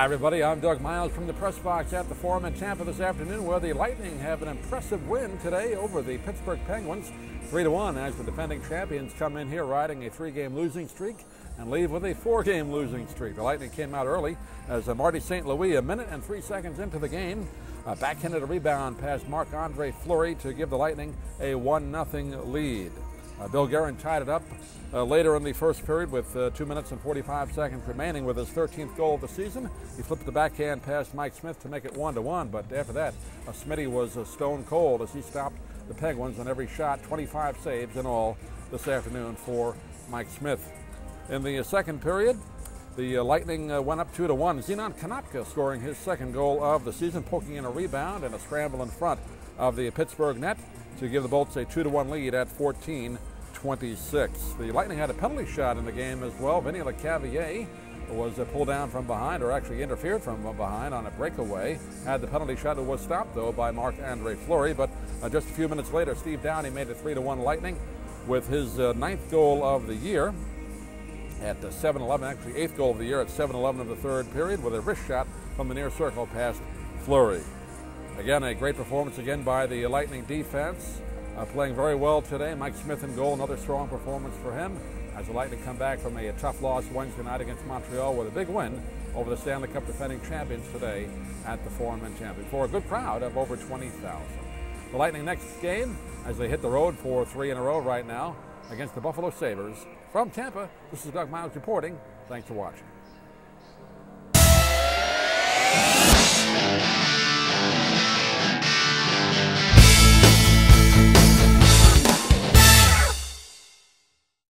Hi, everybody. I'm Doug Miles from the press box at the Forum in Tampa this afternoon, where the Lightning have an impressive win today over the Pittsburgh Penguins, three to one, as the defending champions come in here riding a three-game losing streak and leave with a four-game losing streak. The Lightning came out early as Marty St. Louis, a minute and three seconds into the game, backhanded a rebound past Marc-Andre Fleury to give the Lightning a one-nothing lead. Uh, Bill Guerin tied it up uh, later in the first period with uh, 2 minutes and 45 seconds remaining with his 13th goal of the season. He flipped the backhand past Mike Smith to make it 1 to 1, but after that, Smitty was stone cold as he stopped the Penguins on every shot, 25 saves in all this afternoon for Mike Smith. In the second period, the uh, Lightning uh, went up 2 to 1. Zenon Konopka scoring his second goal of the season, poking in a rebound and a scramble in front of the Pittsburgh net to give the Bolts a 2 to 1 lead at 14 26. The Lightning had a penalty shot in the game as well. Vinny Lecavalier was uh, pulled down from behind, or actually interfered from behind on a breakaway. Had the penalty shot, it was stopped though by Mark Andre Fleury. But uh, just a few minutes later, Steve Downie made it 3 to 1 Lightning with his uh, ninth goal of the year at 7-11, actually eighth goal of the year at 7-11 of the third period with a wrist shot from the near circle past Fleury. Again, a great performance again by the Lightning defense. Uh, playing very well today. Mike Smith in goal, another strong performance for him as the Lightning come back from a, a, tough loss Wednesday night against Montreal with a big win over the Stanley Cup defending champions today at the Forum in Tampa for a good crowd of over 20,000. The Lightning next game as they hit the road for three in a row right now against the Buffalo Sabres. From Tampa, this is Doug Miles reporting. Thanks for watching.